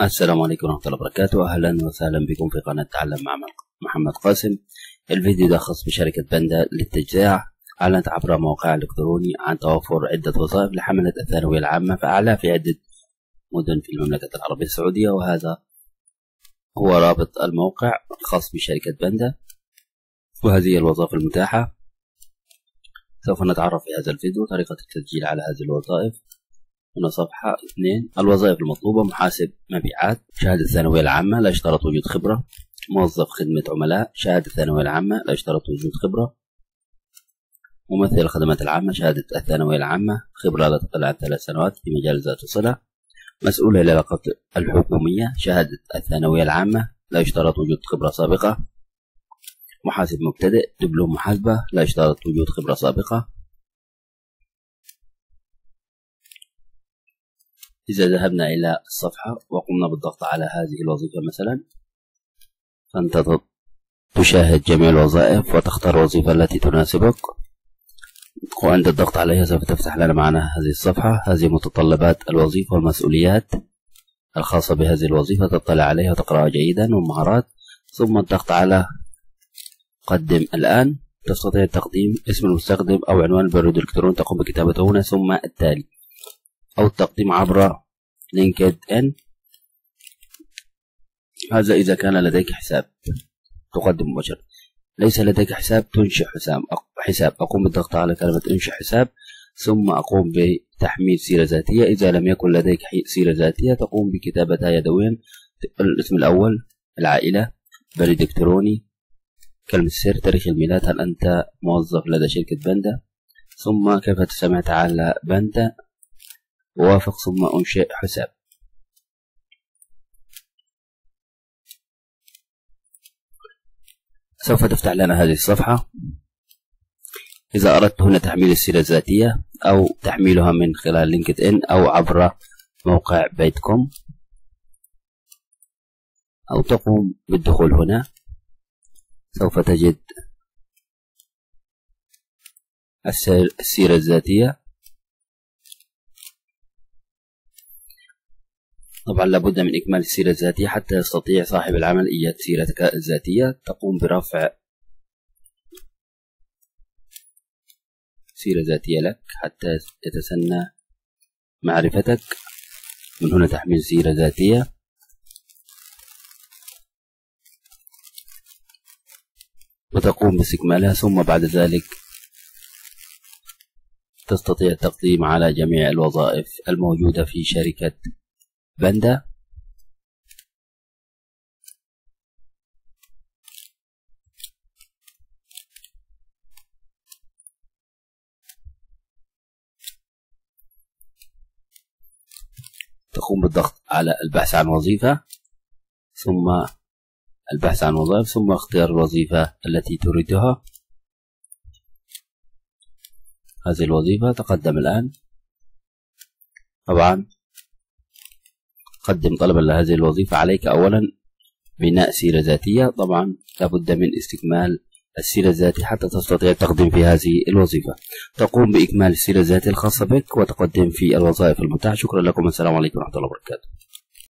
السلام عليكم ورحمة الله وبركاته. أهلا وسهلا بكم في قناة تعلم مع محمد قاسم. الفيديو ده خاص بشركة بندا للتجزئة. أعلنت عبر موقعها الإلكتروني عن توفر عدة وظائف لحملة الثانوية العامة فأعلى في عدة مدن في المملكة العربية السعودية. وهذا هو رابط الموقع الخاص بشركة بندا وهذه الوظائف المتاحة. سوف نتعرف في هذا الفيديو طريقة التسجيل على هذه الوظائف. هنا صفحة اثنين. الوظائف المطلوبة محاسب مبيعات شهادة الثانوية العامة لا يشترط وجود خبرة. موظف خدمة عملاء شهادة الثانوية العامة لا يشترط وجود خبرة. ممثل الخدمات العامة شهادة الثانوية العامة خبرة لا تقل عن ثلاث سنوات في مجال ذات الصلة مسؤول العلاقات الحكومية شهادة الثانوية العامة لا يشترط وجود خبرة سابقة. محاسب مبتدئ دبلوم محاسبة لا يشترط وجود خبرة سابقة. إذا ذهبنا إلى الصفحة وقمنا بالضغط على هذه الوظيفة مثلا فأنت تشاهد جميع الوظائف وتختار الوظيفة التي تناسبك وعند الضغط عليها سوف تفتح لنا معنا هذه الصفحة. هذه متطلبات الوظيفة والمسؤوليات الخاصة بهذه الوظيفة تطلع عليها وتقرأها جيدا والمهارات ثم الضغط على قدم الآن تستطيع تقديم اسم المستخدم أو عنوان البريد الإلكتروني تقوم بكتابته هنا ثم التالي. أو التقديم عبر لينكد إن. هذا إذا كان لديك حساب تقدم مباشرة. ليس لديك حساب تنشئ حساب حساب. أقوم بالضغط على كلمة انشئ حساب ثم أقوم بتحميل سيرة ذاتية. إذا لم يكن لديك سيرة ذاتية تقوم بكتابتها يدويا الاسم الأول العائلة بريد إلكتروني كلمة سر تاريخ الميلاد هل أنت موظف لدى شركة بندا ثم كيف سمعت على بندا وافق ثم أنشئ حساب. سوف تفتح لنا هذه الصفحة. إذا أردت هنا تحميل السيرة الذاتية أو تحميلها من خلال لينكد إن أو عبر موقع بيتكم أو تقوم بالدخول هنا سوف تجد السيرة الذاتية. طبعا لابد من إكمال السيرة الذاتية حتى يستطيع صاحب العمل إيجاد سيرتك الذاتية. تقوم برفع سيرة ذاتية لك حتى يتسنى معرفتك. من هنا تحميل سيرة ذاتية. وتقوم باستكمالها. ثم بعد ذلك تستطيع التقديم على جميع الوظائف الموجودة في شركة بندا تقوم بالضغط على البحث عن وظيفة ثم البحث عن وظائف ثم اختيار الوظيفة التي تريدها. هذه الوظيفة تقدم الآن. طبعا قدم طلبا لهذه الوظيفة عليك أولا بناء سيرة ذاتية. طبعا لابد من استكمال السيرة الذاتية حتى تستطيع التقديم في هذه الوظيفة. تقوم بإكمال السيرة الذاتية الخاصة بك وتقدم في الوظائف المتاحة. شكرا لكم. والسلام عليكم ورحمة الله وبركاته.